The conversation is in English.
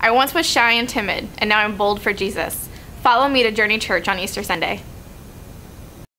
I once was shy and timid, and now I'm bold for Jesus. Follow me to Journey Church on Easter Sunday.